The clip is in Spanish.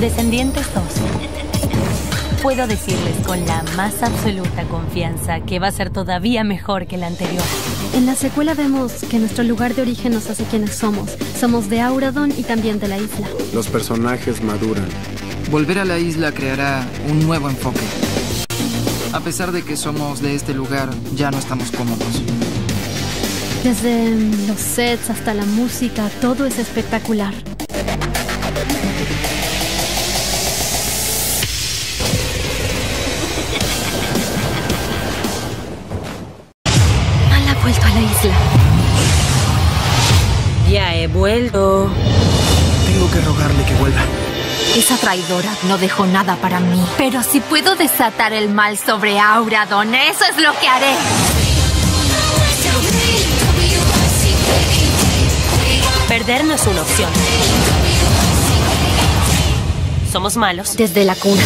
Descendientes 2. Puedo decirles con la más absoluta confianza que va a ser todavía mejor que la anterior. En la secuela vemos que nuestro lugar de origen nos hace quienes somos. Somos de Auradon y también de la isla. Los personajes maduran. Volver a la isla creará un nuevo enfoque. A pesar de que somos de este lugar, ya no estamos cómodos. Desde los sets hasta la música, todo es espectacular. Vuelto a la isla. Ya he vuelto. Tengo que rogarle que vuelva. Esa traidora no dejó nada para mí. Pero si puedo desatar el mal sobre Auradon, eso es lo que haré. Perder no es una opción. Somos malos. Desde la cuna.